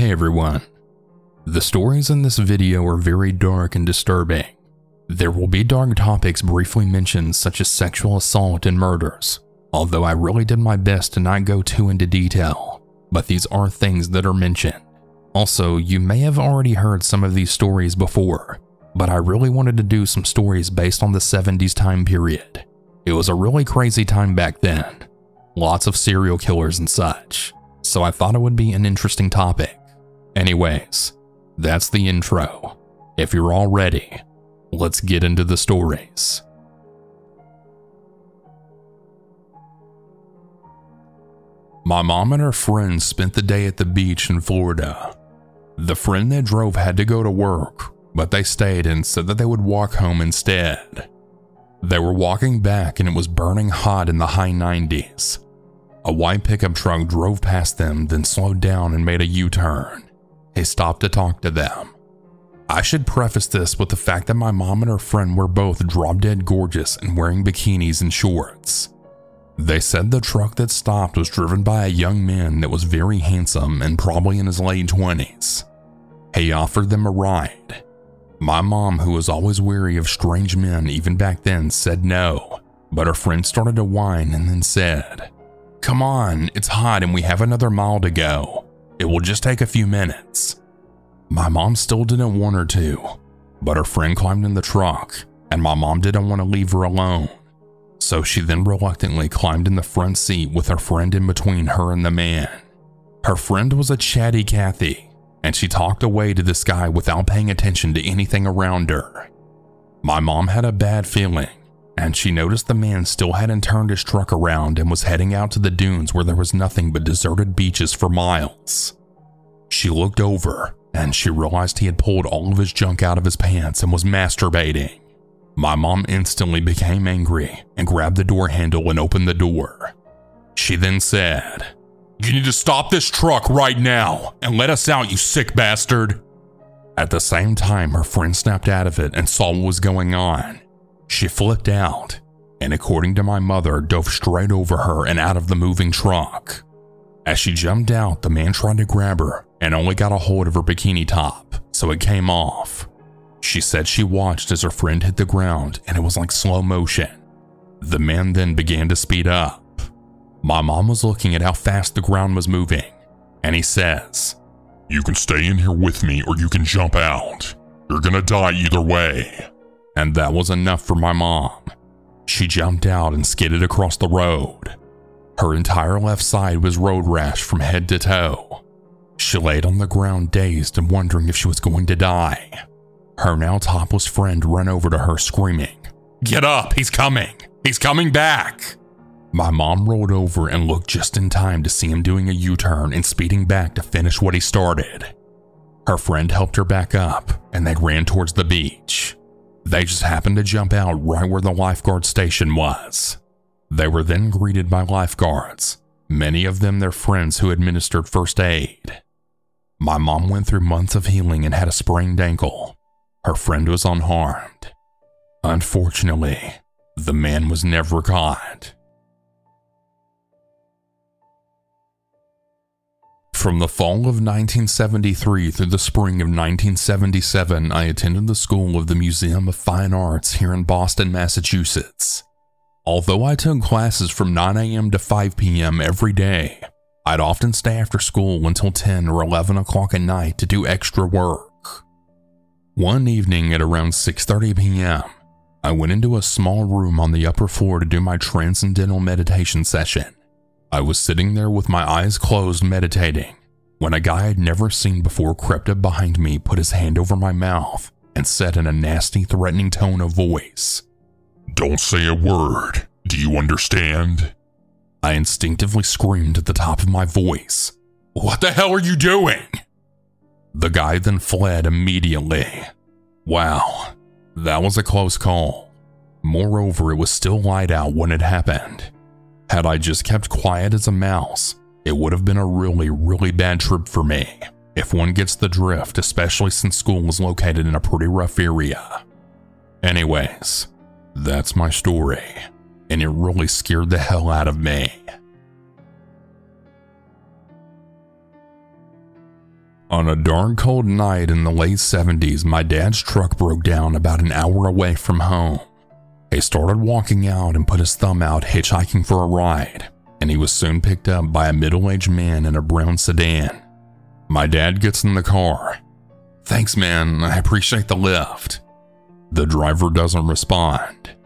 Hey everyone. The stories in this video are very dark and disturbing. There will be dark topics briefly mentioned such as sexual assault and murders, although I really did my best to not go too into detail, but these are things that are mentioned. Also, you may have already heard some of these stories before, but I really wanted to do some stories based on the 70s time period. It was a really crazy time back then. Lots of serial killers and such, so I thought it would be an interesting topic. Anyways, that's the intro. If you're all ready, let's get into the stories. My mom and her friends spent the day at the beach in Florida. The friend that drove had to go to work, but they stayed and said that they would walk home instead. They were walking back and it was burning hot in the high 90s. A white pickup truck drove past them, then slowed down and made a U turn. He stopped to talk to them. I should preface this with the fact that my mom and her friend were both drop dead gorgeous and wearing bikinis and shorts. They said the truck that stopped was driven by a young man that was very handsome and probably in his late 20s. He offered them a ride. My mom, who was always wary of strange men even back then, said no, but her friend started to whine and then said, Come on, it's hot and we have another mile to go. It will just take a few minutes. My mom still didn't want her to, but her friend climbed in the truck, and my mom didn't want to leave her alone. So she then reluctantly climbed in the front seat with her friend in between her and the man. Her friend was a chatty Kathy, and she talked away to this guy without paying attention to anything around her. My mom had a bad feeling, and she noticed the man still hadn't turned his truck around and was heading out to the dunes where there was nothing but deserted beaches for miles. She looked over and she realized he had pulled all of his junk out of his pants and was masturbating. My mom instantly became angry and grabbed the door handle and opened the door. She then said, You need to stop this truck right now and let us out, you sick bastard. At the same time, her friend snapped out of it and saw what was going on. She flipped out and, according to my mother, dove straight over her and out of the moving truck. As she jumped out, the man tried to grab her and only got a hold of her bikini top, so it came off. She said she watched as her friend hit the ground and it was like slow motion. The man then began to speed up. My mom was looking at how fast the ground was moving, and he says, You can stay in here with me or you can jump out. You're gonna die either way. And that was enough for my mom. She jumped out and skidded across the road. Her entire left side was road rash from head to toe. She laid on the ground dazed and wondering if she was going to die. Her now topless friend ran over to her screaming, Get up, he's coming! He's coming back! My mom rolled over and looked just in time to see him doing a U turn and speeding back to finish what he started. Her friend helped her back up and they ran towards the beach. They just happened to jump out right where the lifeguard station was. They were then greeted by lifeguards, many of them their friends who administered first aid. My mom went through months of healing and had a sprained ankle. Her friend was unharmed. Unfortunately, the man was never caught. From the fall of 1973 through the spring of 1977, I attended the school of the Museum of Fine Arts here in Boston, Massachusetts. Although I took classes from 9 a.m. to 5 p.m. every day, I'd often stay after school until 10 or 11 o'clock at night to do extra work. One evening at around 6:30 p.m., I went into a small room on the upper floor to do my transcendental meditation session. I was sitting there with my eyes closed meditating when a guy I'd never seen before crept up behind me, put his hand over my mouth, and said in a nasty, threatening tone of voice, Don't say a word. Do you understand? I instinctively screamed at the top of my voice, What the hell are you doing? The guy then fled immediately. Wow, that was a close call. Moreover, it was still light out when it happened. Had I just kept quiet as a mouse, it would have been a really, really bad trip for me, if one gets the drift, especially since school is located in a pretty rough area. Anyways, that's my story, and it really scared the hell out of me. On a darn cold night in the late 70s, my dad's truck broke down about an hour away from home. He started walking out and put his thumb out hitchhiking for a ride, and he was soon picked up by a middle aged man in a brown sedan. My dad gets in the car. Thanks, man. I appreciate the lift. The driver doesn't respond.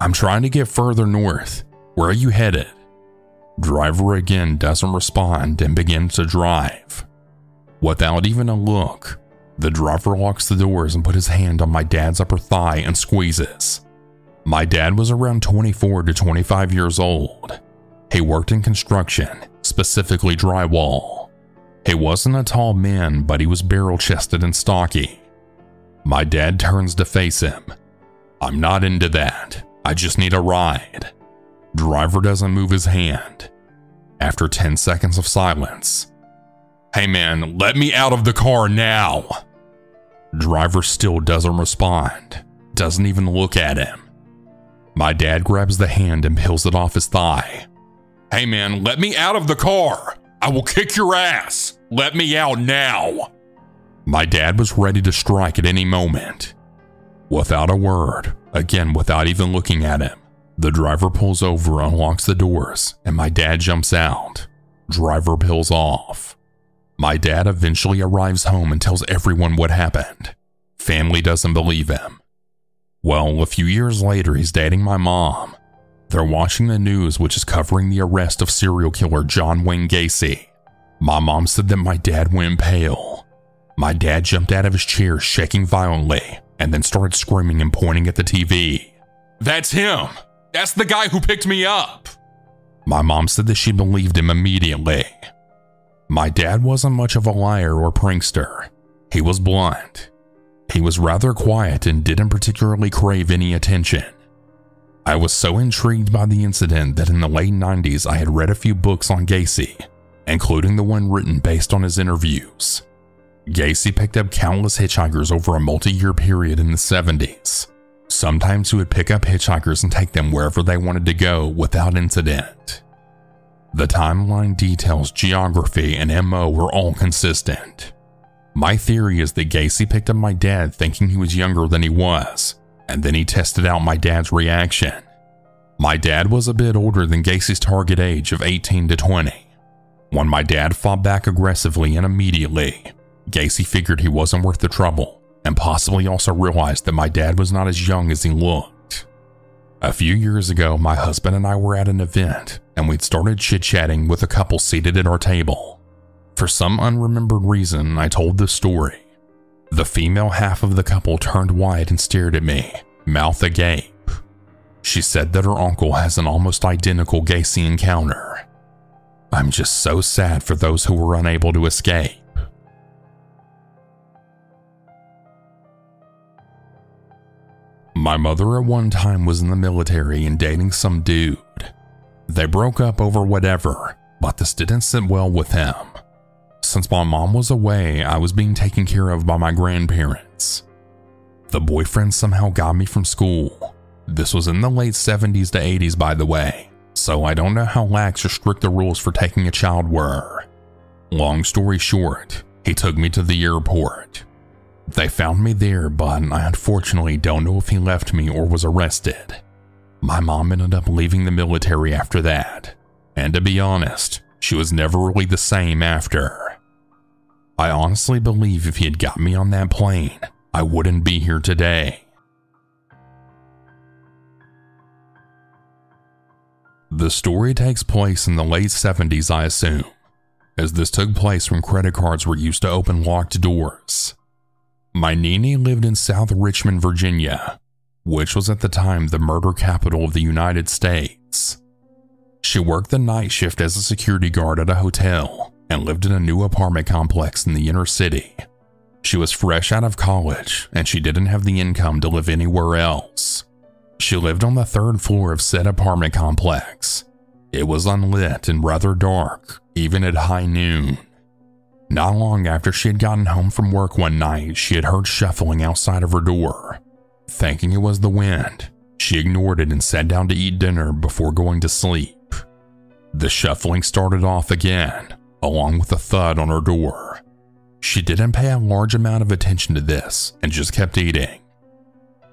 I'm trying to get further north. Where are you headed? Driver again doesn't respond and begins to drive. Without even a look, the driver locks the doors and put his hand on my dad's upper thigh and squeezes. My dad was around 24 to 25 years old. He worked in construction, specifically drywall. He wasn't a tall man, but he was barrel chested and stocky. My dad turns to face him. I'm not into that. I just need a ride. Driver doesn't move his hand. After 10 seconds of silence, Hey man, let me out of the car now. Driver still doesn't respond, doesn't even look at him. My dad grabs the hand and peels it off his thigh. Hey man, let me out of the car. I will kick your ass. Let me out now. My dad was ready to strike at any moment. Without a word, again without even looking at him, the driver pulls over, unlocks the doors, and my dad jumps out. Driver peels off. My dad eventually arrives home and tells everyone what happened. Family doesn't believe him. Well, a few years later, he's dating my mom. They're watching the news, which is covering the arrest of serial killer John Wayne Gacy. My mom said that my dad went pale. My dad jumped out of his chair, shaking violently, and then started screaming and pointing at the TV. That's him! That's the guy who picked me up! My mom said that she believed him immediately. My dad wasn't much of a liar or prankster. He was blunt. He was rather quiet and didn't particularly crave any attention. I was so intrigued by the incident that in the late 90s I had read a few books on Gacy, including the one written based on his interviews. Gacy picked up countless hitchhikers over a multi year period in the 70s. Sometimes he would pick up hitchhikers and take them wherever they wanted to go without incident. The timeline details, geography, and MO were all consistent. My theory is that Gacy picked up my dad thinking he was younger than he was, and then he tested out my dad's reaction. My dad was a bit older than Gacy's target age of 18 to 20. When my dad fought back aggressively and immediately, Gacy figured he wasn't worth the trouble and possibly also realized that my dad was not as young as he looked. A few years ago, my husband and I were at an event and we'd started chit chatting with a couple seated at our table. For some unremembered reason, I told this story. The female half of the couple turned white and stared at me, mouth agape. She said that her uncle has an almost identical Gacy encounter. I'm just so sad for those who were unable to escape. My mother at one time was in the military and dating some dude. They broke up over whatever, but this didn't sit well with him. Since my mom was away, I was being taken care of by my grandparents. The boyfriend somehow got me from school. This was in the late 70s to 80s, by the way, so I don't know how lax or strict the rules for taking a child were. Long story short, he took me to the airport. They found me there, but I unfortunately don't know if he left me or was arrested. My mom ended up leaving the military after that, and to be honest, she was never really the same after. I honestly believe if he had got me on that plane, I wouldn't be here today. The story takes place in the late 70s, I assume, as this took place when credit cards were used to open locked doors. My Nini lived in South Richmond, Virginia, which was at the time the murder capital of the United States. She worked the night shift as a security guard at a hotel and lived in a new apartment complex in the inner city. She was fresh out of college and she didn't have the income to live anywhere else. She lived on the third floor of said apartment complex. It was unlit and rather dark, even at high noon. Not long after she had gotten home from work one night, she had heard shuffling outside of her door. Thinking it was the wind, she ignored it and sat down to eat dinner before going to sleep. The shuffling started off again, along with a thud on her door. she didn't pay a large amount of attention to this and just kept eating.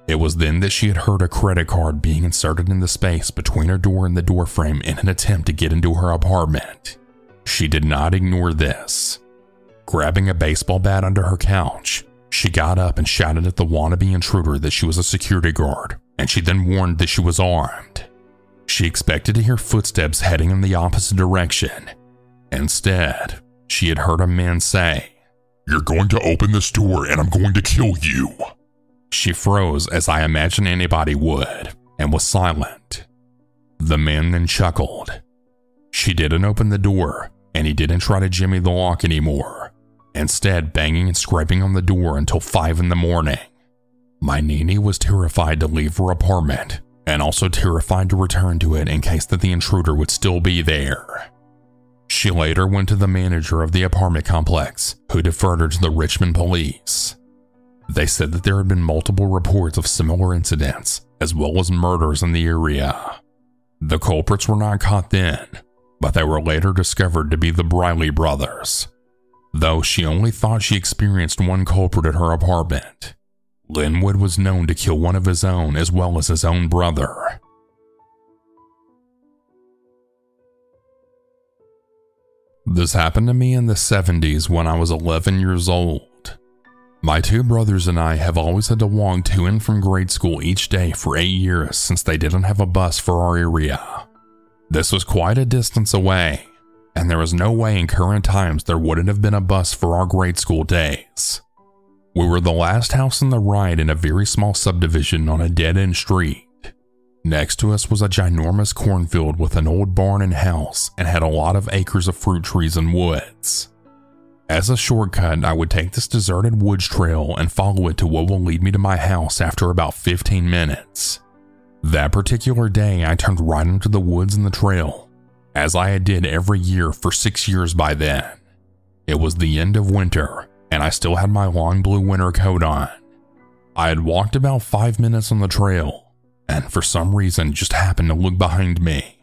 It was then that she had heard a credit card being inserted in the space between her door and the doorframe in an attempt to get into her apartment. She did not ignore this. Grabbing a baseball bat under her couch, she got up and shouted at the wannabe intruder that she was a security guard, and she then warned that she was armed. She expected to hear footsteps heading in the opposite direction. Instead, she had heard a man say, You're going to open this door and I'm going to kill you. She froze as I imagine anybody would and was silent. The man then chuckled. She didn't open the door and he didn't try to jimmy the lock anymore, instead, banging and scraping on the door until 5 in the morning. My Nini was terrified to leave her apartment and also terrified to return to it in case that the intruder would still be there. She later went to the manager of the apartment complex, who deferred her to the Richmond police. They said that there had been multiple reports of similar incidents, as well as murders in the area. The culprits were not caught then, but they were later discovered to be the Briley brothers. Though she only thought she experienced one culprit at her apartment, Linwood was known to kill one of his own as well as his own brother. This happened to me in the 70s when I was 11 years old. My two brothers and I have always had to walk to and from grade school each day for eight years since they didn't have a bus for our area. This was quite a distance away, and there was no way in current times there wouldn't have been a bus for our grade school days. We were the last house in the ride in a very small subdivision on a dead end street. Next to us was a ginormous cornfield with an old barn and house and had a lot of acres of fruit trees and woods. As a shortcut, I would take this deserted woods trail and follow it to what will lead me to my house after about 15 minutes. That particular day, I turned right into the woods and the trail, as I had did every year for six years by then. It was the end of winter, and I still had my long blue winter coat on. I had walked about five minutes on the trail, and for some reason just happened to look behind me.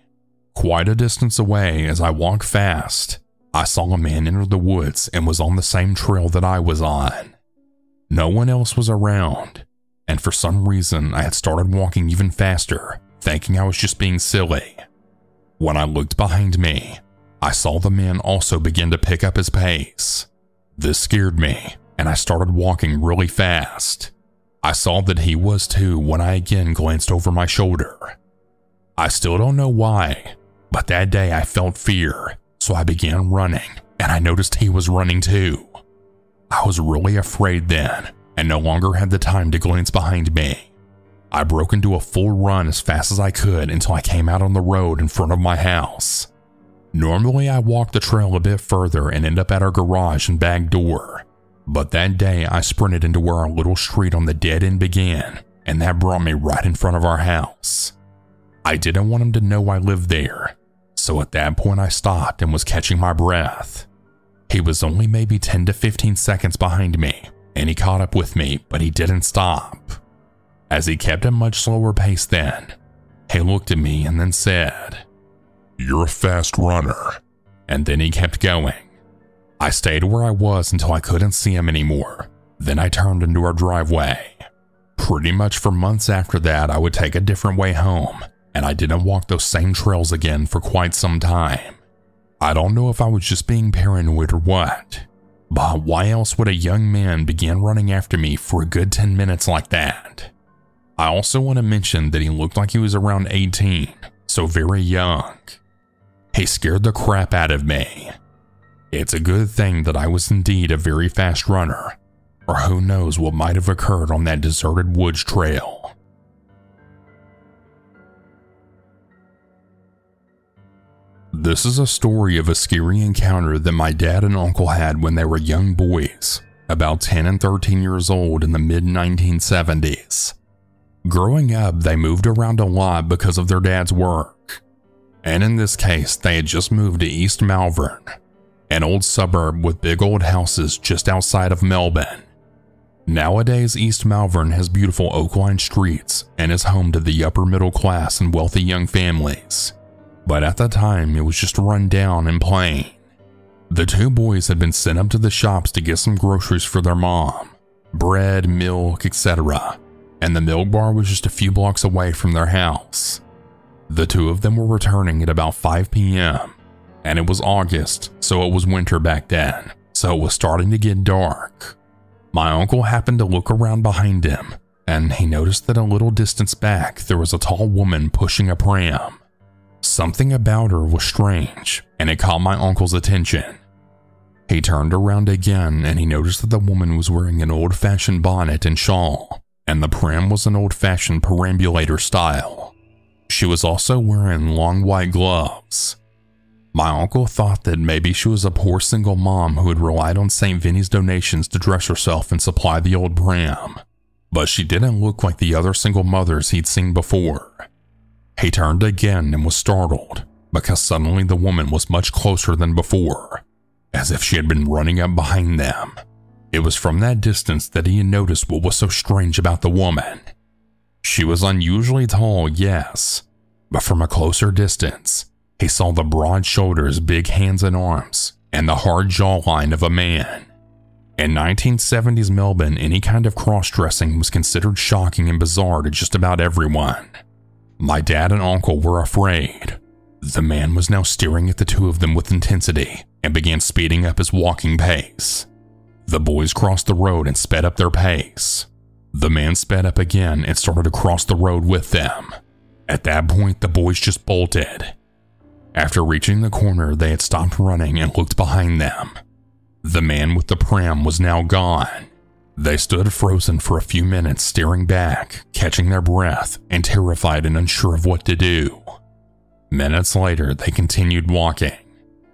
Quite a distance away, as I walked fast, I saw a man enter the woods and was on the same trail that I was on. No one else was around, and for some reason I had started walking even faster, thinking I was just being silly. When I looked behind me, I saw the man also begin to pick up his pace. This scared me, and I started walking really fast. I saw that he was too when I again glanced over my shoulder. I still don't know why, but that day I felt fear, so I began running, and I noticed he was running too. I was really afraid then, and no longer had the time to glance behind me. I broke into a full run as fast as I could until I came out on the road in front of my house. Normally, I walk the trail a bit further and end up at our garage and back door, but that day I sprinted into where our little street on the dead end began, and that brought me right in front of our house. I didn't want him to know I lived there, so at that point I stopped and was catching my breath. He was only maybe 10 to 15 seconds behind me, and he caught up with me, but he didn't stop. As he kept a much slower pace then, he looked at me and then said, You're a fast runner. And then he kept going. I stayed where I was until I couldn't see him anymore. Then I turned into our driveway. Pretty much for months after that, I would take a different way home, and I didn't walk those same trails again for quite some time. I don't know if I was just being paranoid or what, but why else would a young man begin running after me for a good 10 minutes like that? I also want to mention that he looked like he was around 18, so very young. He scared the crap out of me. It's a good thing that I was indeed a very fast runner, or who knows what might have occurred on that deserted woods trail. This is a story of a scary encounter that my dad and uncle had when they were young boys, about 10 and 13 years old in the mid 1970s. Growing up, they moved around a lot because of their dad's work. And in this case, they had just moved to East Malvern, an old suburb with big old houses just outside of Melbourne. Nowadays, East Malvern has beautiful oak lined streets and is home to the upper middle class and wealthy young families. But at the time, it was just run down and plain. The two boys had been sent up to the shops to get some groceries for their mom bread, milk, etc. And the milk bar was just a few blocks away from their house. The two of them were returning at about 5 p.m., and it was August, so it was winter back then, so it was starting to get dark. My uncle happened to look around behind him, and he noticed that a little distance back there was a tall woman pushing a pram. Something about her was strange, and it caught my uncle's attention. He turned around again and he noticed that the woman was wearing an old fashioned bonnet and shawl, and the pram was an old fashioned perambulator style. She was also wearing long white gloves. My uncle thought that maybe she was a poor single mom who had relied on St. Vinny's donations to dress herself and supply the old pram, but she didn't look like the other single mothers he'd seen before. He turned again and was startled because suddenly the woman was much closer than before, as if she had been running up behind them. It was from that distance that he had noticed what was so strange about the woman. She was unusually tall, yes, but from a closer distance, he saw the broad shoulders, big hands and arms, and the hard jawline of a man. In 1970s Melbourne, any kind of cross dressing was considered shocking and bizarre to just about everyone. My dad and uncle were afraid. The man was now staring at the two of them with intensity and began speeding up his walking pace. The boys crossed the road and sped up their pace. The man sped up again and started to cross the road with them. At that point, the boys just bolted. After reaching the corner, they had stopped running and looked behind them. The man with the pram was now gone. They stood frozen for a few minutes, staring back, catching their breath, and terrified and unsure of what to do. Minutes later, they continued walking.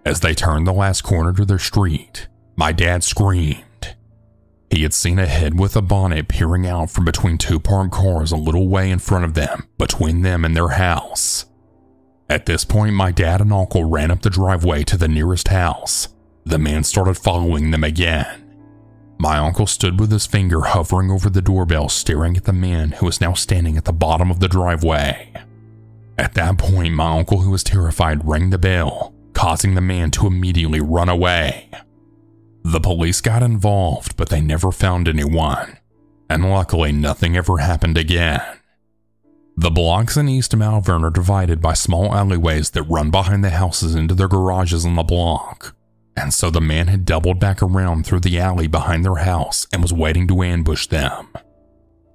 As they turned the last corner to their street, my dad screamed. He had seen a head with a bonnet peering out from between two parked cars a little way in front of them, between them and their house. At this point, my dad and uncle ran up the driveway to the nearest house. The man started following them again. My uncle stood with his finger hovering over the doorbell, staring at the man who was now standing at the bottom of the driveway. At that point, my uncle, who was terrified, rang the bell, causing the man to immediately run away. The police got involved, but they never found anyone, and luckily nothing ever happened again. The blocks in East Malvern are divided by small alleyways that run behind the houses into their garages on the block, and so the man had doubled back around through the alley behind their house and was waiting to ambush them.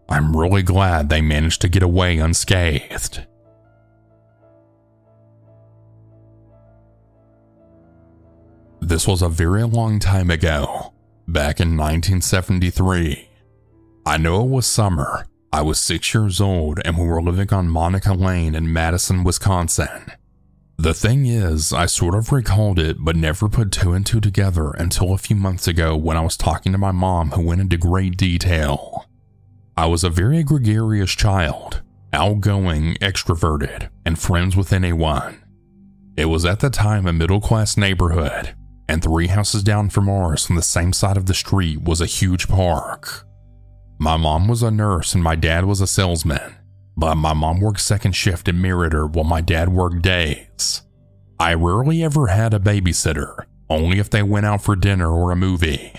I'm really glad they managed to get away unscathed. This was a very long time ago, back in 1973. I know it was summer. I was six years old and we were living on Monica Lane in Madison, Wisconsin. The thing is, I sort of recalled it but never put two and two together until a few months ago when I was talking to my mom, who went into great detail. I was a very gregarious child, outgoing, extroverted, and friends with anyone. It was at the time a middle class neighborhood, and three houses down from ours on the same side of the street was a huge park. My mom was a nurse and my dad was a salesman, but my mom worked second shift at Meriter while my dad worked days. I rarely ever had a babysitter, only if they went out for dinner or a movie.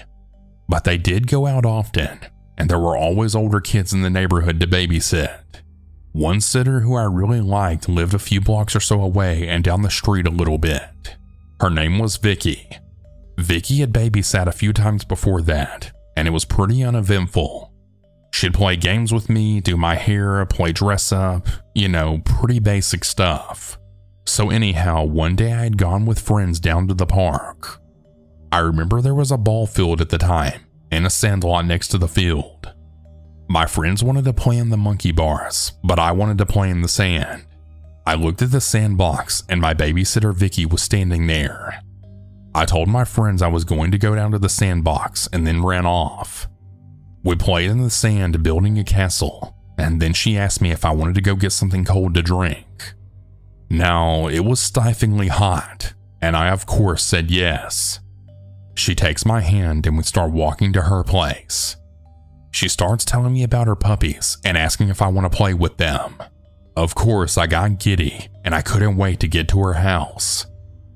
But they did go out often, and there were always older kids in the neighborhood to babysit. One sitter who I really liked lived a few blocks or so away and down the street a little bit. Her name was Vicky, Vicky had babysat a few times before that, and it was pretty uneventful. She'd play games with me, do my hair, play dress up, you know, pretty basic stuff. So, anyhow, one day I had gone with friends down to the park. I remember there was a ball field at the time and a sandlot next to the field. My friends wanted to play in the monkey bars, but I wanted to play in the sand. I looked at the sandbox and my babysitter Vicky was standing there. I told my friends I was going to go down to the sandbox and then ran off. We played in the sand building a castle, and then she asked me if I wanted to go get something cold to drink. Now, it was stiflingly hot, and I of course said yes. She takes my hand and we start walking to her place. She starts telling me about her puppies and asking if I want to play with them. Of course, I got giddy and I couldn't wait to get to her house.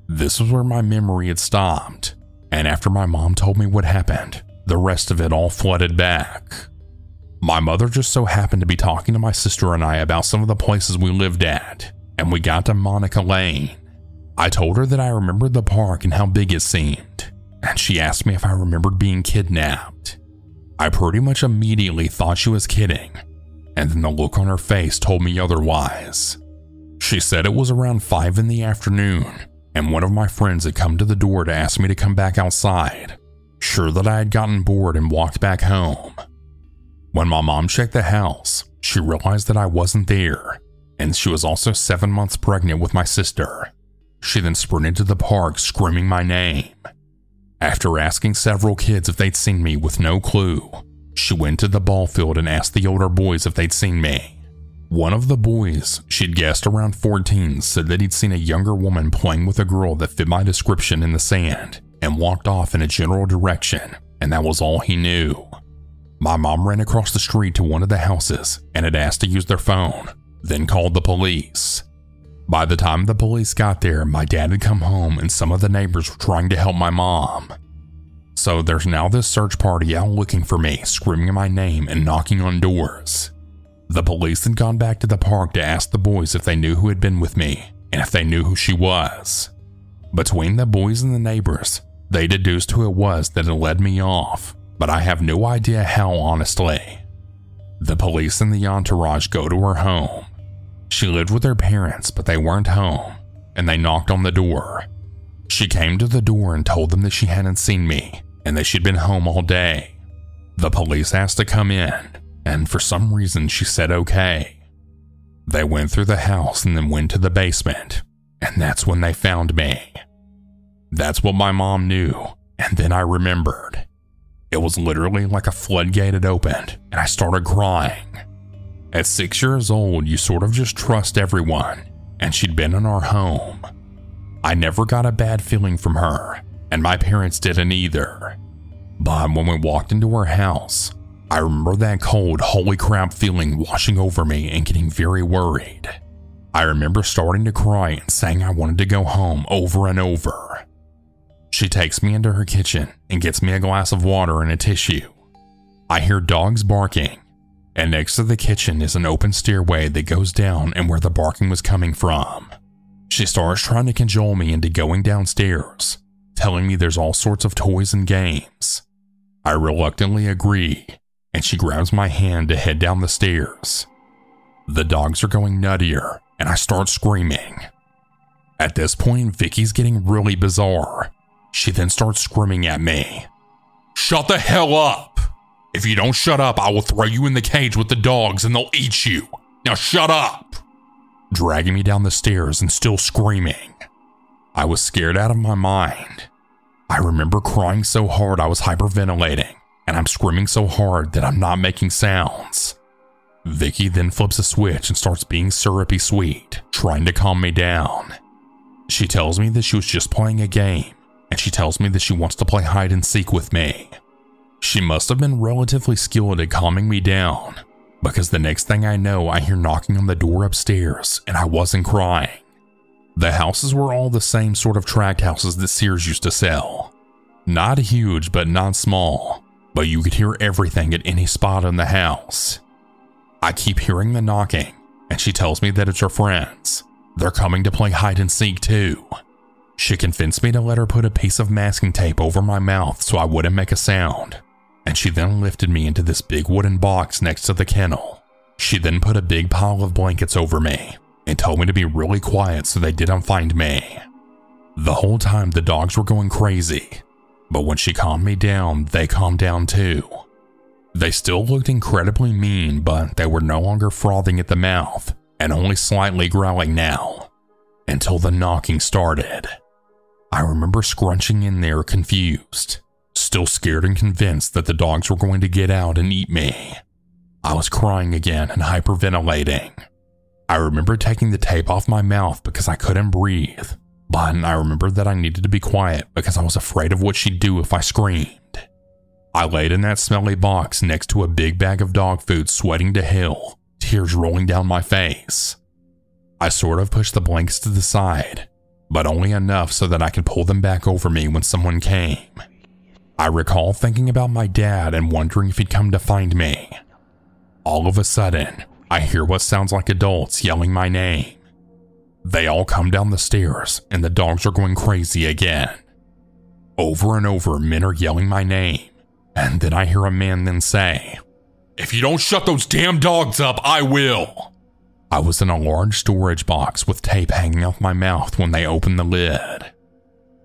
This was where my memory had stopped. And after my mom told me what happened, the rest of it all flooded back. My mother just so happened to be talking to my sister and I about some of the places we lived at, and we got to Monica Lane. I told her that I remembered the park and how big it seemed, and she asked me if I remembered being kidnapped. I pretty much immediately thought she was kidding, and then the look on her face told me otherwise. She said it was around 5 in the afternoon, and one of my friends had come to the door to ask me to come back outside, sure that I had gotten bored and walked back home. When my mom checked the house, she realized that I wasn't there, and she was also seven months pregnant with my sister. She then sprinted to the park screaming my name. After asking several kids if they'd seen me with no clue, she went to the ball field and asked the older boys if they'd seen me. One of the boys, she'd guessed around 14, said that he'd seen a younger woman playing with a girl that fit my description in the sand and walked off in a general direction, and that was all he knew. My mom ran across the street to one of the houses and had asked to use their phone, then called the police. By the time the police got there, my dad had come home and some of the neighbors were trying to help my mom. So there's now this search party out looking for me, screaming my name and knocking on doors. The police had gone back to the park to ask the boys if they knew who had been with me and if they knew who she was. Between the boys and the neighbors, they deduced who it was that had led me off, but I have no idea how honestly. The police and the entourage go to her home she lived with her parents, but they weren't home, and they knocked on the door. She came to the door and told them that she hadn't seen me and that she'd been home all day. The police asked to come in, and for some reason she said okay. They went through the house and then went to the basement, and that's when they found me. That's what my mom knew, and then I remembered. It was literally like a floodgate had opened, and I started crying. At six years old, you sort of just trust everyone, and she'd been in our home. I never got a bad feeling from her, and my parents didn't either. But when we walked into her house, I remember that cold, holy crap feeling washing over me and getting very worried. I remember starting to cry and saying I wanted to go home over and over. She takes me into her kitchen and gets me a glass of water and a tissue. I hear dogs barking and next to the kitchen is an open stairway that goes down and where the barking was coming from. She starts trying to cajole me into going downstairs, telling me there's all sorts of toys and games. I reluctantly agree, and she grabs my hand to head down the stairs. The dogs are going nuttier, and I start screaming. At this point, Vicky's getting really bizarre. She then starts screaming at me. Shut the hell up! If you don't shut up, I will throw you in the cage with the dogs and they'll eat you. Now shut up! Dragging me down the stairs and still screaming. I was scared out of my mind. I remember crying so hard I was hyperventilating, and I'm screaming so hard that I'm not making sounds. Vicky then flips a switch and starts being syrupy sweet, trying to calm me down. She tells me that she was just playing a game, and she tells me that she wants to play hide and seek with me. She must have been relatively skilled at calming me down, because the next thing I know, I hear knocking on the door upstairs, and I wasn't crying. The houses were all the same sort of tract houses that Sears used to sell. Not huge, but not small, but you could hear everything at any spot in the house. I keep hearing the knocking, and she tells me that it's her friends. They're coming to play hide and seek too. She convinced me to let her put a piece of masking tape over my mouth so I wouldn't make a sound, and she then lifted me into this big wooden box next to the kennel. She then put a big pile of blankets over me and told me to be really quiet so they didn't find me. The whole time the dogs were going crazy, but when she calmed me down, they calmed down too. They still looked incredibly mean, but they were no longer frothing at the mouth and only slightly growling now, until the knocking started. I remember scrunching in there confused still scared and convinced that the dogs were going to get out and eat me. I was crying again and hyperventilating. I remember taking the tape off my mouth because I couldn't breathe, but I remembered that I needed to be quiet because I was afraid of what she'd do if I screamed. I laid in that smelly box next to a big bag of dog food, sweating to hell, tears rolling down my face. I sort of pushed the blankets to the side, but only enough so that I could pull them back over me when someone came. I recall thinking about my dad and wondering if he'd come to find me. All of a sudden, I hear what sounds like adults yelling my name. They all come down the stairs and the dogs are going crazy again. Over and over, men are yelling my name, and then I hear a man then say, If you don't shut those damn dogs up, I will. I was in a large storage box with tape hanging off my mouth when they opened the lid.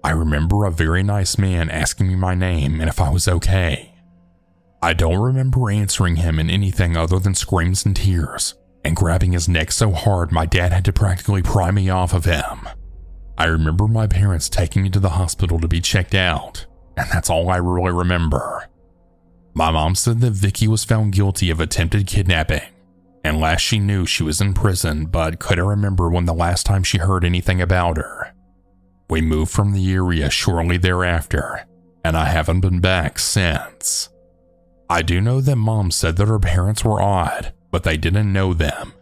I remember a very nice man asking me my name and if I was okay. I don't remember answering him in anything other than screams and tears, and grabbing his neck so hard my dad had to practically pry me off of him. I remember my parents taking me to the hospital to be checked out, and that's all I really remember. My mom said that Vicky was found guilty of attempted kidnapping, and last she knew she was in prison but couldn't remember when the last time she heard anything about her. We moved from the area shortly thereafter, and I haven't been back since. I do know that mom said that her parents were odd, but they didn't know them.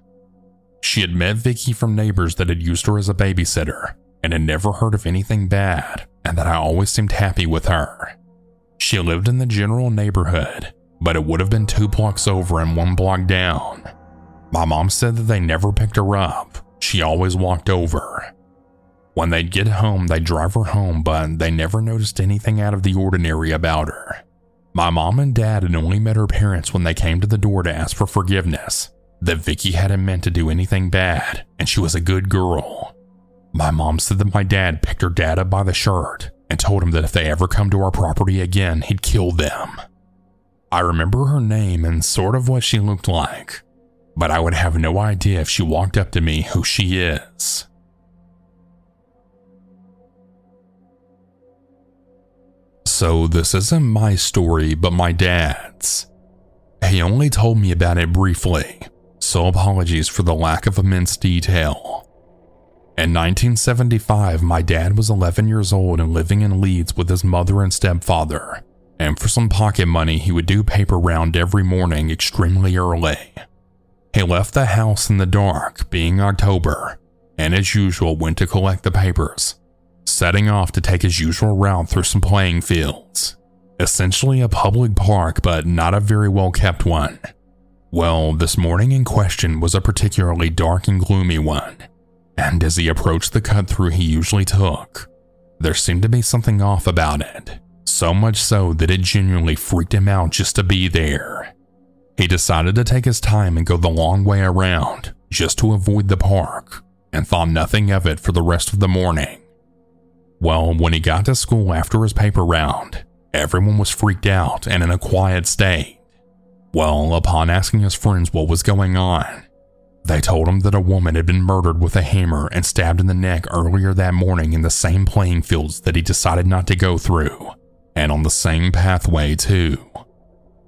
She had met Vicky from neighbors that had used her as a babysitter and had never heard of anything bad, and that I always seemed happy with her. She lived in the general neighborhood, but it would have been two blocks over and one block down. My mom said that they never picked her up, she always walked over. When they'd get home, they'd drive her home, but they never noticed anything out of the ordinary about her. My mom and dad had only met her parents when they came to the door to ask for forgiveness, that Vicky hadn't meant to do anything bad, and she was a good girl. My mom said that my dad picked her dad up by the shirt and told him that if they ever come to our property again, he'd kill them. I remember her name and sort of what she looked like, but I would have no idea if she walked up to me who she is. So, this isn't my story, but my dad's. He only told me about it briefly, so apologies for the lack of immense detail. In 1975, my dad was 11 years old and living in Leeds with his mother and stepfather, and for some pocket money, he would do paper round every morning extremely early. He left the house in the dark, being October, and as usual went to collect the papers, setting off to take his usual route through some playing fields. Essentially a public park, but not a very well kept one. Well, this morning in question was a particularly dark and gloomy one, and as he approached the cut through he usually took, there seemed to be something off about it, so much so that it genuinely freaked him out just to be there. He decided to take his time and go the long way around, just to avoid the park, and thought nothing of it for the rest of the morning. Well, when he got to school after his paper round, everyone was freaked out and in a quiet state. Well, upon asking his friends what was going on, they told him that a woman had been murdered with a hammer and stabbed in the neck earlier that morning in the same playing fields that he decided not to go through, and on the same pathway, too.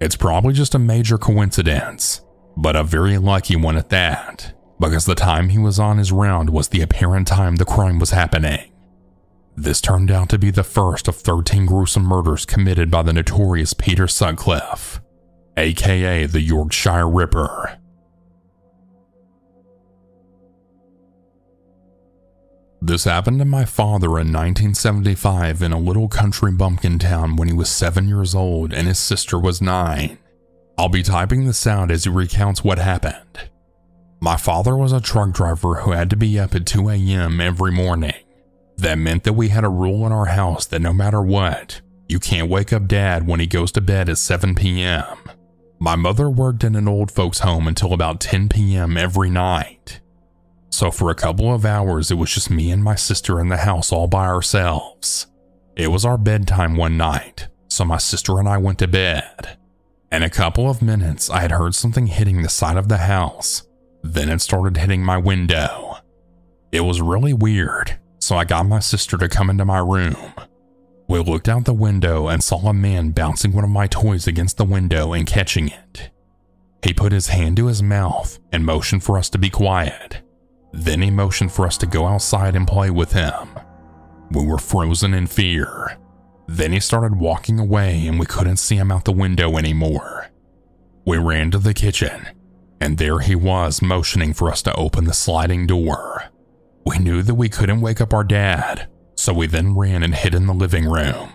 It's probably just a major coincidence, but a very lucky one at that, because the time he was on his round was the apparent time the crime was happening. This turned out to be the first of 13 gruesome murders committed by the notorious Peter Sutcliffe, aka the Yorkshire Ripper. This happened to my father in 1975 in a little country bumpkin town when he was 7 years old and his sister was 9. I'll be typing this out as he recounts what happened. My father was a truck driver who had to be up at 2 a.m. every morning. That meant that we had a rule in our house that no matter what, you can't wake up dad when he goes to bed at 7 p.m. My mother worked in an old folks' home until about 10 p.m. every night. So for a couple of hours, it was just me and my sister in the house all by ourselves. It was our bedtime one night, so my sister and I went to bed. In a couple of minutes, I had heard something hitting the side of the house. Then it started hitting my window. It was really weird, so I got my sister to come into my room. We looked out the window and saw a man bouncing one of my toys against the window and catching it. He put his hand to his mouth and motioned for us to be quiet. Then he motioned for us to go outside and play with him. We were frozen in fear. Then he started walking away and we couldn't see him out the window anymore. We ran to the kitchen, and there he was motioning for us to open the sliding door. We knew that we couldn't wake up our dad, so we then ran and hid in the living room.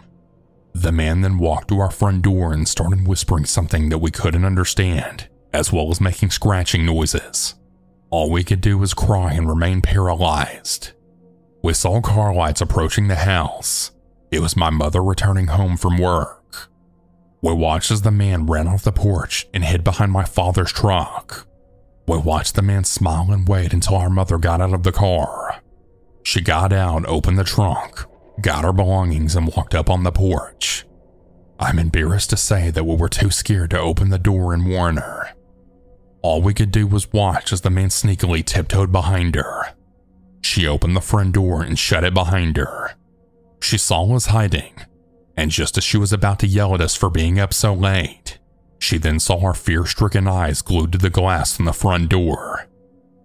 The man then walked to our front door and started whispering something that we couldn't understand, as well as making scratching noises. All we could do was cry and remain paralyzed. We saw car lights approaching the house. It was my mother returning home from work. We watched as the man ran off the porch and hid behind my father's truck. We watched the man smile and wait until our mother got out of the car. She got out, opened the trunk, got her belongings, and walked up on the porch. I'm embarrassed to say that we were too scared to open the door and warn her. All we could do was watch as the man sneakily tiptoed behind her. She opened the front door and shut it behind her. She saw us hiding, and just as she was about to yell at us for being up so late, she then saw our fear stricken eyes glued to the glass in the front door.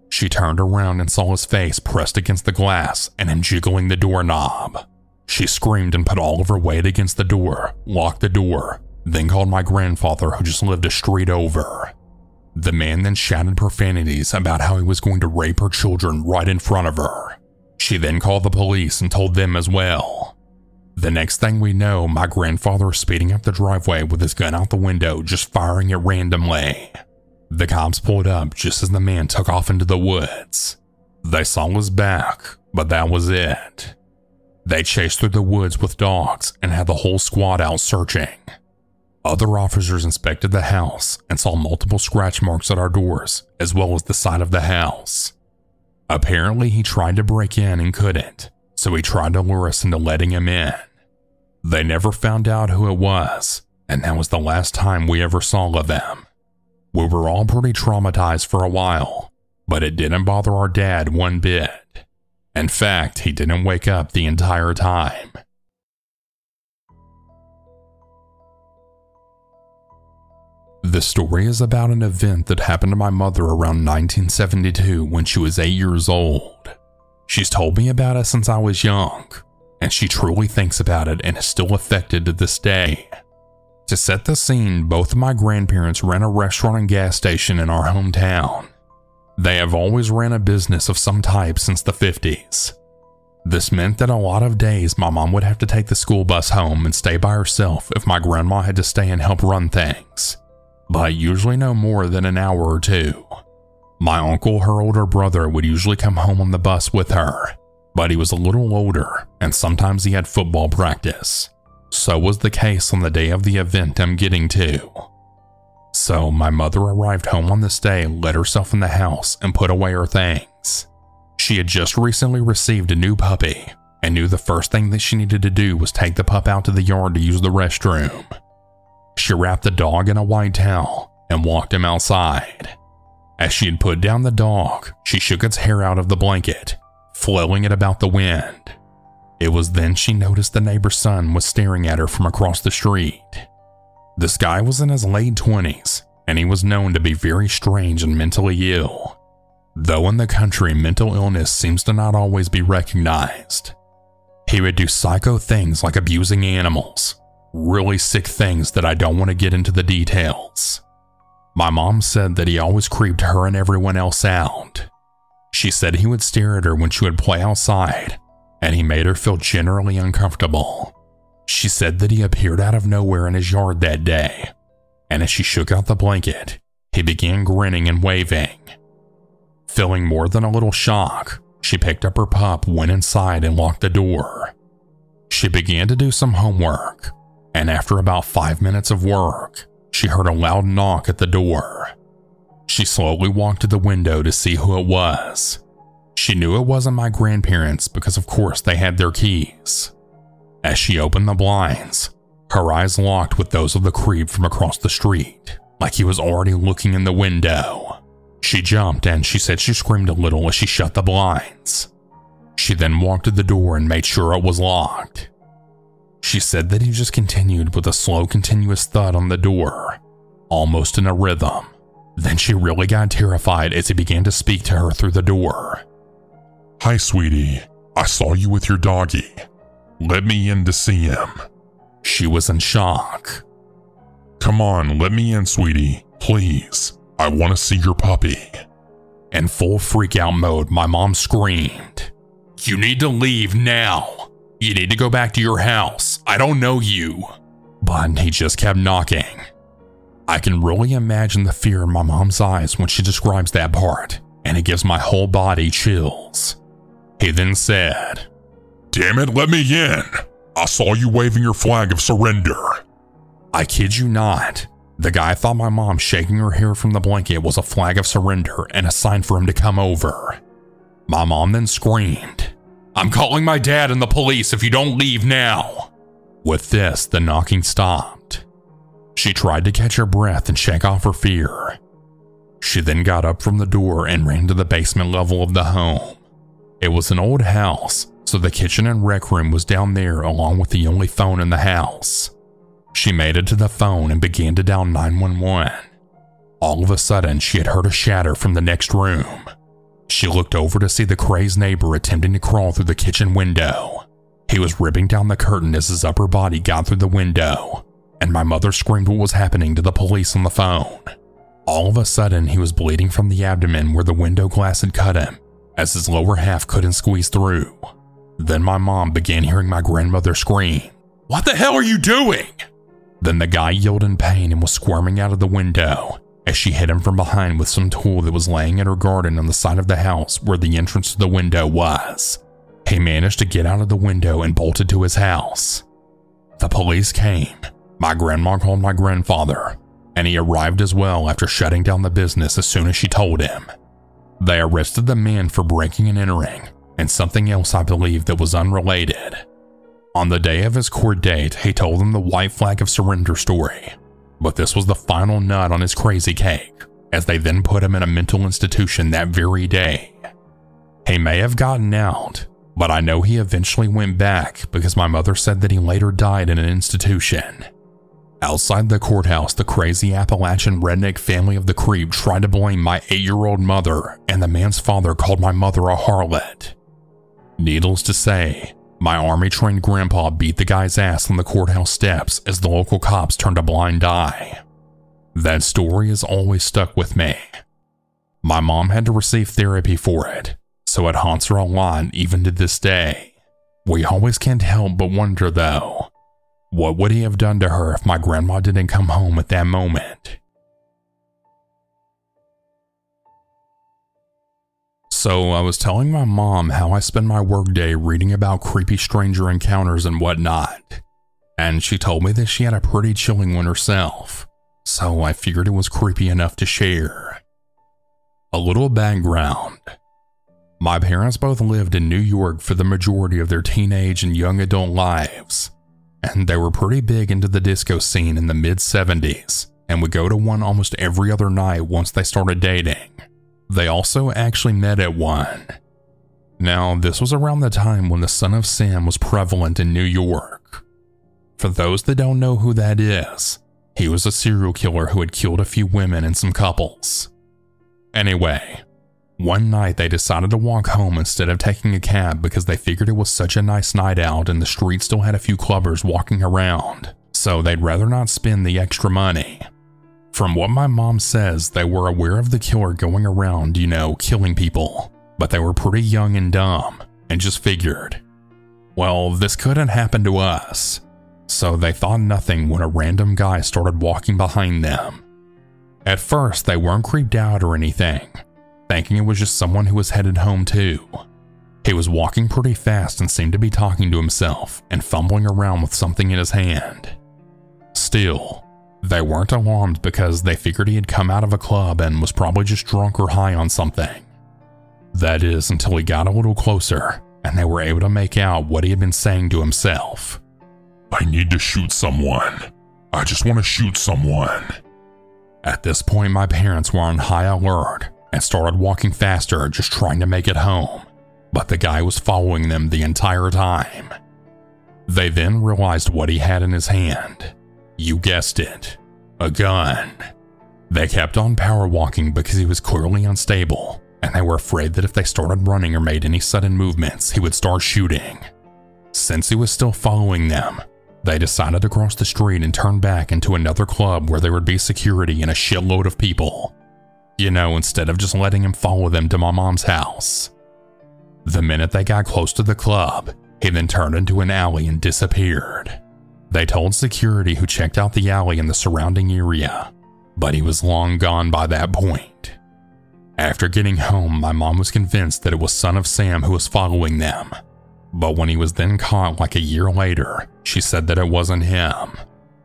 She turned around and saw his face pressed against the glass and him jiggling the doorknob. She screamed and put all of her weight against the door, locked the door, then called my grandfather who just lived a street over. The man then shouted profanities about how he was going to rape her children right in front of her. She then called the police and told them as well. The next thing we know, my grandfather is speeding up the driveway with his gun out the window, just firing it randomly. The cops pulled up just as the man took off into the woods. They saw his back, but that was it. They chased through the woods with dogs and had the whole squad out searching. Other officers inspected the house and saw multiple scratch marks at our doors, as well as the side of the house. Apparently, he tried to break in and couldn't, so he tried to lure us into letting him in. They never found out who it was, and that was the last time we ever saw of them. We were all pretty traumatized for a while, but it didn't bother our dad one bit. In fact, he didn't wake up the entire time. The story is about an event that happened to my mother around 1972 when she was 8 years old. She's told me about it since I was young, and she truly thinks about it and is still affected to this day. To set the scene, both of my grandparents ran a restaurant and gas station in our hometown. They have always ran a business of some type since the 50s. This meant that a lot of days my mom would have to take the school bus home and stay by herself if my grandma had to stay and help run things but usually no more than an hour or two. My uncle, her older brother, would usually come home on the bus with her, but he was a little older and sometimes he had football practice. So was the case on the day of the event I'm getting to. So my mother arrived home on this day, let herself in the house, and put away her things. She had just recently received a new puppy and knew the first thing that she needed to do was take the pup out to the yard to use the restroom. She wrapped the dog in a white towel and walked him outside. As she had put down the dog, she shook its hair out of the blanket, flailing it about the wind. It was then she noticed the neighbor's son was staring at her from across the street. This guy was in his late 20s, and he was known to be very strange and mentally ill. Though in the country, mental illness seems to not always be recognized. He would do psycho things like abusing animals, really sick things that I don't want to get into the details. My mom said that he always creeped her and everyone else out. She said he would stare at her when she would play outside, and he made her feel generally uncomfortable. She said that he appeared out of nowhere in his yard that day, and as she shook out the blanket, he began grinning and waving. Feeling more than a little shock, she picked up her pup, went inside, and locked the door. She began to do some homework, and after about five minutes of work, she heard a loud knock at the door. She slowly walked to the window to see who it was. She knew it wasn't my grandparents because, of course, they had their keys. As she opened the blinds, her eyes locked with those of the creep from across the street, like he was already looking in the window. She jumped and she said she screamed a little as she shut the blinds. She then walked to the door and made sure it was locked. She said that he just continued with a slow, continuous thud on the door, almost in a rhythm. Then she really got terrified as he began to speak to her through the door. Hi, sweetie. I saw you with your doggy. Let me in to see him. She was in shock. Come on, let me in, sweetie. Please. I want to see your puppy. In full freakout mode, my mom screamed. You need to leave now. You need to go back to your house. I don't know you. But he just kept knocking. I can really imagine the fear in my mom's eyes when she describes that part, and it gives my whole body chills. He then said, Damn it, let me in. I saw you waving your flag of surrender. I kid you not. The guy thought my mom shaking her hair from the blanket was a flag of surrender and a sign for him to come over. My mom then screamed, I'm calling my dad and the police if you don't leave now. With this, the knocking stopped. She tried to catch her breath and shake off her fear. She then got up from the door and ran to the basement level of the home. It was an old house, so the kitchen and rec room was down there along with the only phone in the house. She made it to the phone and began to dial 911. All of a sudden, she had heard a shatter from the next room. She looked over to see the crazed neighbor attempting to crawl through the kitchen window. He was ripping down the curtain as his upper body got through the window, and my mother screamed what was happening to the police on the phone. All of a sudden, he was bleeding from the abdomen where the window glass had cut him, as his lower half couldn't squeeze through. Then my mom began hearing my grandmother scream, What the hell are you doing? Then the guy yelled in pain and was squirming out of the window as she hit him from behind with some tool that was laying in her garden on the side of the house where the entrance to the window was. He managed to get out of the window and bolted to his house. The police came. My grandma called my grandfather, and he arrived as well after shutting down the business as soon as she told him. They arrested the man for breaking and entering, and something else I believe that was unrelated. On the day of his court date, he told them the white flag of surrender story. But this was the final nut on his crazy cake, as they then put him in a mental institution that very day. He may have gotten out, but I know he eventually went back because my mother said that he later died in an institution. Outside the courthouse, the crazy Appalachian redneck family of the Creep tried to blame my eight year old mother, and the man's father called my mother a harlot. Needless to say, my army trained grandpa beat the guy's ass on the courthouse steps as the local cops turned a blind eye. That story has always stuck with me. My mom had to receive therapy for it, so it haunts her a lot even to this day. We always can't help but wonder though, what would he have done to her if my grandma didn't come home at that moment? So I was telling my mom how I spend my workday reading about creepy stranger encounters and whatnot. And she told me that she had a pretty chilling one herself. So I figured it was creepy enough to share. A little background. My parents both lived in New York for the majority of their teenage and young adult lives, and they were pretty big into the disco scene in the mid 70s and would go to one almost every other night once they started dating. They also actually met at one. Now, this was around the time when the Son of Sam was prevalent in New York. For those that don't know who that is, he was a serial killer who had killed a few women and some couples. Anyway, one night they decided to walk home instead of taking a cab because they figured it was such a nice night out and the street still had a few clubbers walking around, so they'd rather not spend the extra money. From what my mom says, they were aware of the killer going around, you know, killing people, but they were pretty young and dumb, and just figured, well, this couldn't happen to us. So they thought nothing when a random guy started walking behind them. At first, they weren't creeped out or anything, thinking it was just someone who was headed home too. He was walking pretty fast and seemed to be talking to himself and fumbling around with something in his hand. Still, they weren't alarmed because they figured he had come out of a club and was probably just drunk or high on something. That is, until he got a little closer and they were able to make out what he had been saying to himself. I need to shoot someone. I just want to shoot someone. At this point, my parents were on high alert and started walking faster, just trying to make it home. But the guy was following them the entire time. They then realized what he had in his hand you guessed it, a gun. They kept on power walking because he was clearly unstable, and they were afraid that if they started running or made any sudden movements, he would start shooting. Since he was still following them, they decided to cross the street and turn back into another club where there would be security and a shitload of people. You know, instead of just letting him follow them to my mom's house. The minute they got close to the club, he then turned into an alley and disappeared. They told security who checked out the alley and the surrounding area, but he was long gone by that point. After getting home, my mom was convinced that it was Son of Sam who was following them. But when he was then caught like a year later, she said that it wasn't him.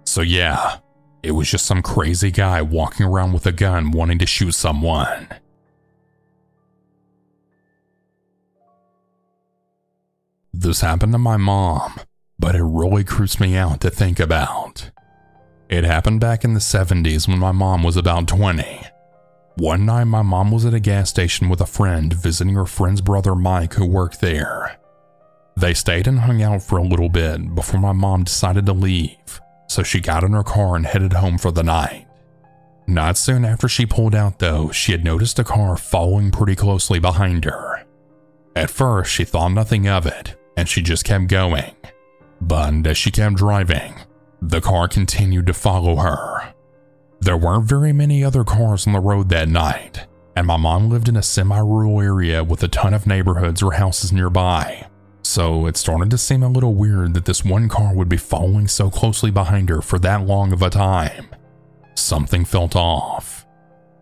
So, yeah, it was just some crazy guy walking around with a gun wanting to shoot someone. This happened to my mom, but it really creeps me out to think about. It happened back in the 70s when my mom was about 20. One night, my mom was at a gas station with a friend visiting her friend's brother Mike, who worked there. They stayed and hung out for a little bit before my mom decided to leave, so she got in her car and headed home for the night. Not soon after she pulled out, though, she had noticed a car following pretty closely behind her. At first, she thought nothing of it, and she just kept going. But as she kept driving, the car continued to follow her. There weren't very many other cars on the road that night, and my mom lived in a semi rural area with a ton of neighborhoods or houses nearby. So it started to seem a little weird that this one car would be following so closely behind her for that long of a time. Something felt off.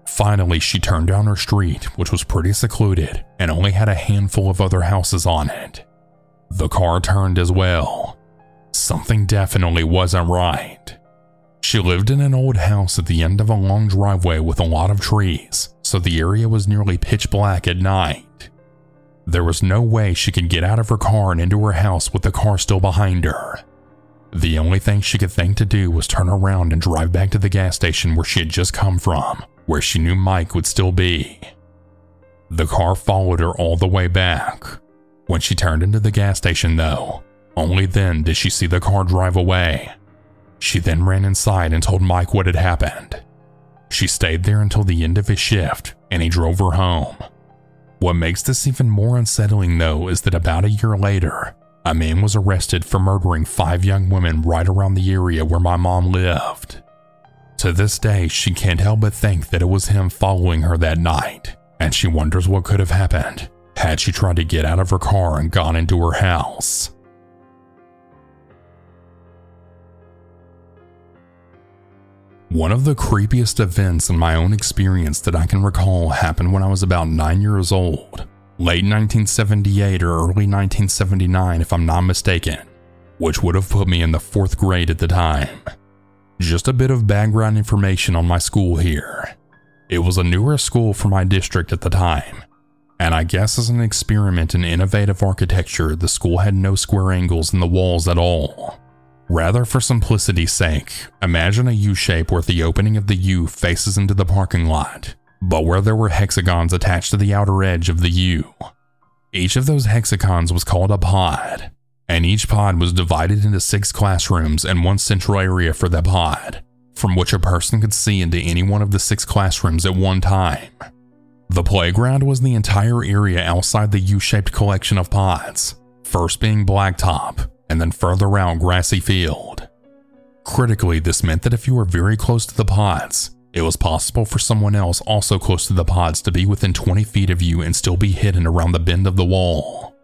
Finally, she turned down her street, which was pretty secluded and only had a handful of other houses on it. The car turned as well. Something definitely wasn't right. She lived in an old house at the end of a long driveway with a lot of trees, so the area was nearly pitch black at night. There was no way she could get out of her car and into her house with the car still behind her. The only thing she could think to do was turn around and drive back to the gas station where she had just come from, where she knew Mike would still be. The car followed her all the way back. When she turned into the gas station, though, only then did she see the car drive away. She then ran inside and told Mike what had happened. She stayed there until the end of his shift and he drove her home. What makes this even more unsettling, though, is that about a year later, a man was arrested for murdering five young women right around the area where my mom lived. To this day, she can't help but think that it was him following her that night, and she wonders what could have happened had she tried to get out of her car and gone into her house. One of the creepiest events in my own experience that I can recall happened when I was about 9 years old, late 1978 or early 1979 if I'm not mistaken, which would have put me in the fourth grade at the time. Just a bit of background information on my school here. It was a newer school for my district at the time, and I guess as an experiment in innovative architecture, the school had no square angles in the walls at all. Rather, for simplicity's sake, imagine a U shape where the opening of the U faces into the parking lot, but where there were hexagons attached to the outer edge of the U. Each of those hexagons was called a pod, and each pod was divided into six classrooms and one central area for the pod, from which a person could see into any one of the six classrooms at one time. The playground was the entire area outside the U shaped collection of pods, first being blacktop, and then further out grassy field. Critically, this meant that if you were very close to the pods, it was possible for someone else also close to the pods to be within 20 feet of you and still be hidden around the bend of the wall.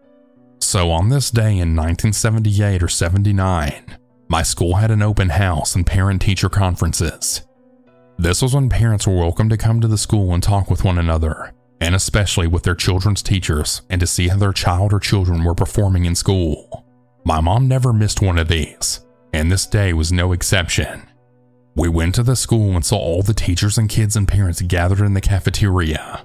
So on this day in 1978 or 79, my school had an open house and parent-teacher conferences. This was when parents were welcome to come to the school and talk with one another, and especially with their children's teachers and to see how their child or children were performing in school. My mom never missed one of these, and this day was no exception. We went to the school and saw all the teachers and kids and parents gathered in the cafeteria.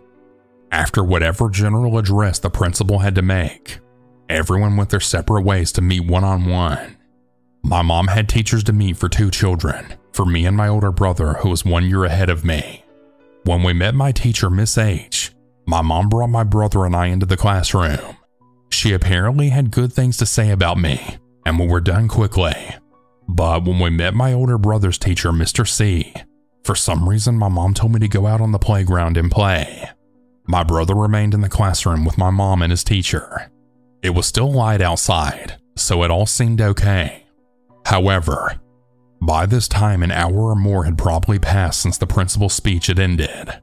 After whatever general address the principal had to make, everyone went their separate ways to meet one on one. My mom had teachers to meet for two children, for me and my older brother, who was one year ahead of me. When we met my teacher, Miss H, my mom brought my brother and I into the classroom. She apparently had good things to say about me, and we were done quickly. But when we met my older brother's teacher, Mr. C, for some reason my mom told me to go out on the playground and play. My brother remained in the classroom with my mom and his teacher. It was still light outside, so it all seemed okay. However, by this time, an hour or more had probably passed since the principal's speech had ended.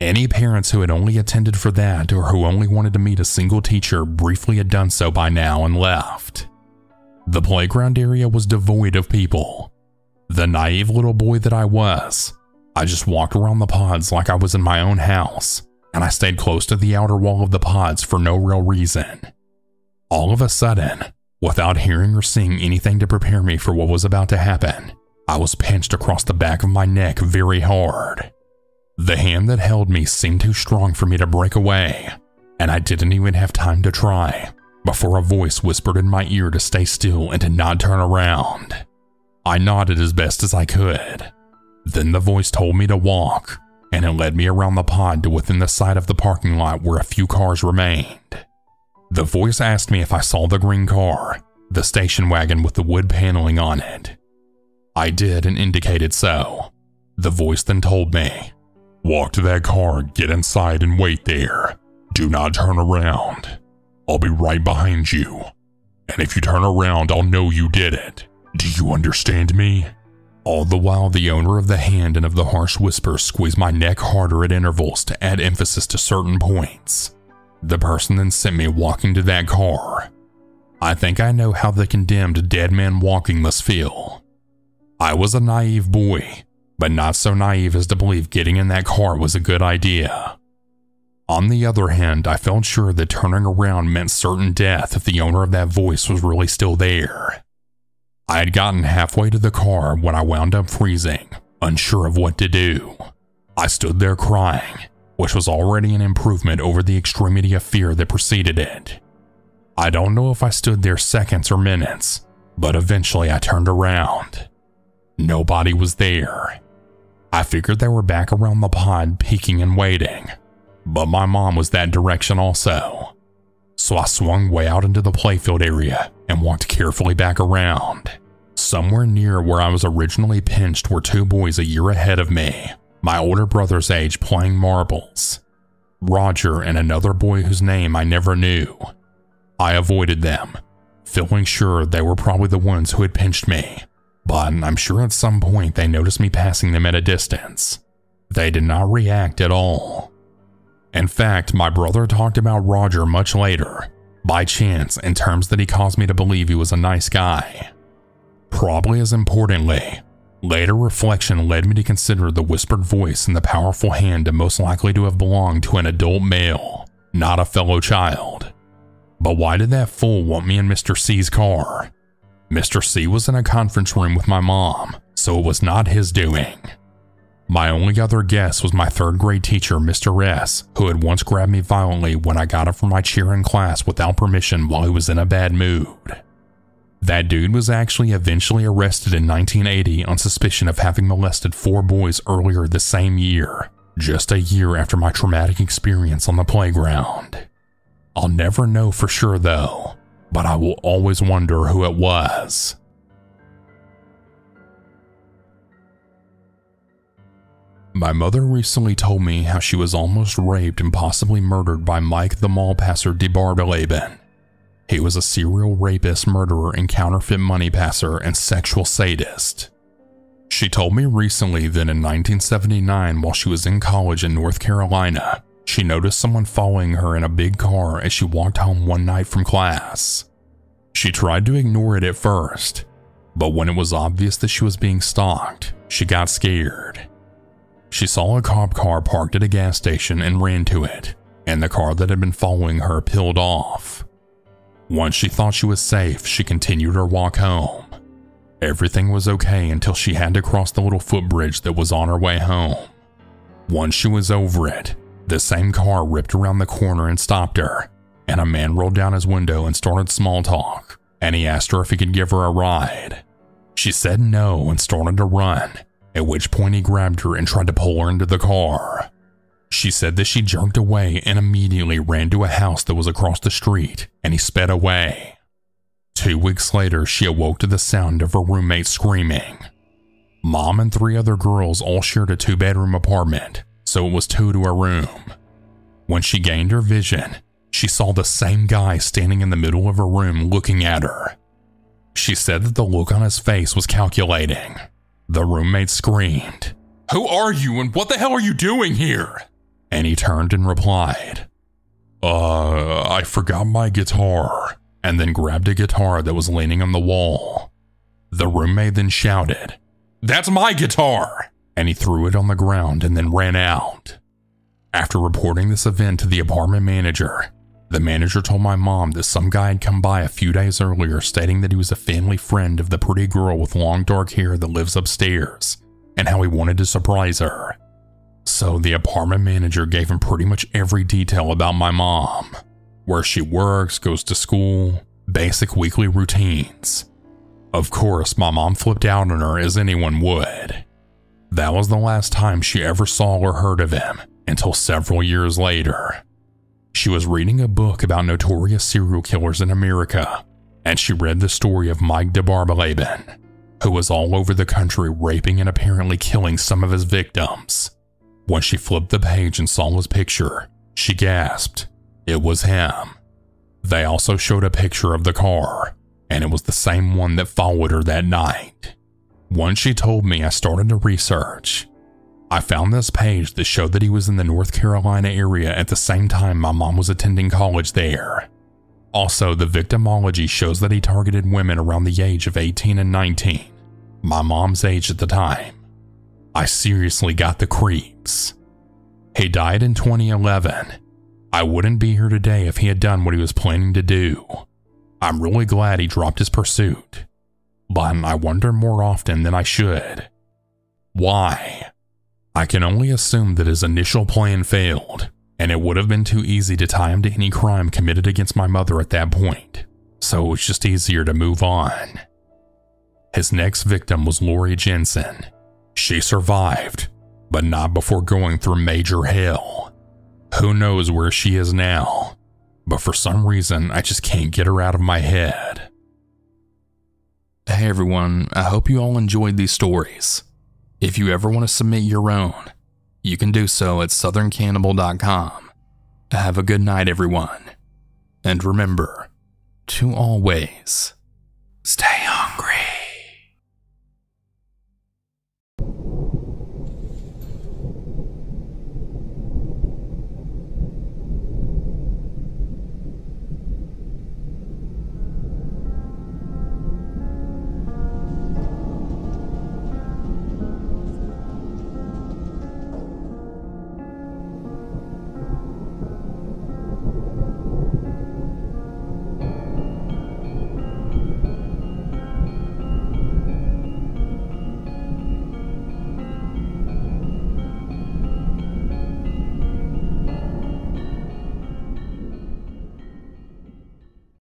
Any parents who had only attended for that or who only wanted to meet a single teacher briefly had done so by now and left. The playground area was devoid of people. The naive little boy that I was, I just walked around the pods like I was in my own house, and I stayed close to the outer wall of the pods for no real reason. All of a sudden, without hearing or seeing anything to prepare me for what was about to happen, I was pinched across the back of my neck very hard. The hand that held me seemed too strong for me to break away, and I didn't even have time to try before a voice whispered in my ear to stay still and to not turn around. I nodded as best as I could. Then the voice told me to walk, and it led me around the pod to within the side of the parking lot where a few cars remained. The voice asked me if I saw the green car, the station wagon with the wood paneling on it. I did and indicated so. The voice then told me Walk to that car, get inside, and wait there. Do not turn around. I'll be right behind you. And if you turn around, I'll know you did it. Do you understand me? All the while, the owner of the hand and of the harsh whisper squeezed my neck harder at intervals to add emphasis to certain points. The person then sent me walking to that car. I think I know how the condemned dead man walking must feel. I was a naive boy, but not so naive as to believe getting in that car was a good idea. On the other hand, I felt sure that turning around meant certain death if the owner of that voice was really still there. I had gotten halfway to the car when I wound up freezing, unsure of what to do. I stood there crying, which was already an improvement over the extremity of fear that preceded it. I don't know if I stood there seconds or minutes, but eventually I turned around. Nobody was there. I figured they were back around the pond peeking and waiting, but my mom was that direction also. So I swung way out into the playfield area and walked carefully back around. Somewhere near where I was originally pinched were two boys a year ahead of me, my older brother's age, playing marbles. Roger and another boy whose name I never knew. I avoided them, feeling sure they were probably the ones who had pinched me but I'm sure at some point they noticed me passing them at a distance. They did not react at all. In fact, my brother talked about Roger much later, by chance, in terms that he caused me to believe he was a nice guy. Probably as importantly, later reflection led me to consider the whispered voice and the powerful hand to most likely to have belonged to an adult male, not a fellow child. But why did that fool want me in Mr. C's car? Mr. C was in a conference room with my mom, so it was not his doing. My only other guess was my third grade teacher, Mr. S., who had once grabbed me violently when I got up from my chair in class without permission while he was in a bad mood. That dude was actually eventually arrested in 1980 on suspicion of having molested four boys earlier the same year, just a year after my traumatic experience on the playground. I'll never know for sure though, but I will always wonder who it was. My mother recently told me how she was almost raped and possibly murdered by Mike the mall passer DeBardeleben. He was a serial rapist, murderer, and counterfeit money passer and sexual sadist. She told me recently that in 1979, while she was in college in North Carolina, she noticed someone following her in a big car as she walked home one night from class. She tried to ignore it at first, but when it was obvious that she was being stalked, she got scared. She saw a cop car parked at a gas station and ran to it, and the car that had been following her peeled off. Once she thought she was safe, she continued her walk home. Everything was okay until she had to cross the little footbridge that was on her way home. Once she was over it, the same car ripped around the corner and stopped her, and a man rolled down his window and started small talk, and he asked her if he could give her a ride. She said no and started to run, at which point he grabbed her and tried to pull her into the car. She said that she jerked away and immediately ran to a house that was across the street, and he sped away. Two weeks later, she awoke to the sound of her roommate screaming. Mom and three other girls all shared a two bedroom apartment, so it was two to a room. When she gained her vision, she saw the same guy standing in the middle of her room looking at her. She said that the look on his face was calculating. The roommate screamed, Who are you and what the hell are you doing here? and he turned and replied, Uh, I forgot my guitar, and then grabbed a guitar that was leaning on the wall. The roommate then shouted, That's my guitar! And he threw it on the ground and then ran out. After reporting this event to the apartment manager, the manager told my mom that some guy had come by a few days earlier stating that he was a family friend of the pretty girl with long dark hair that lives upstairs and how he wanted to surprise her. So the apartment manager gave him pretty much every detail about my mom where she works, goes to school, basic weekly routines. Of course, my mom flipped out on her as anyone would. That was the last time she ever saw or heard of him until several years later. She was reading a book about notorious serial killers in America, and she read the story of Mike DeBardeleben, who was all over the country raping and apparently killing some of his victims. When she flipped the page and saw his picture, she gasped. It was him. They also showed a picture of the car, and it was the same one that followed her that night. Once she told me, I started to research. I found this page that showed that he was in the North Carolina area at the same time my mom was attending college there. Also, the victimology shows that he targeted women around the age of 18 and 19, my mom's age at the time. I seriously got the creeps. He died in 2011. I wouldn't be here today if he had done what he was planning to do. I'm really glad he dropped his pursuit, but I wonder more often than I should. Why? I can only assume that his initial plan failed, and it would have been too easy to tie him to any crime committed against my mother at that point, so it was just easier to move on. His next victim was Lori Jensen. She survived, but not before going through major hell. Who knows where she is now, but for some reason I just can't get her out of my head. Hey everyone, I hope you all enjoyed these stories. If you ever want to submit your own, you can do so at southerncannibal.com. Have a good night, everyone. And remember to always stay